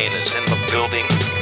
Kane is in the building.